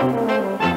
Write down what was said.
Música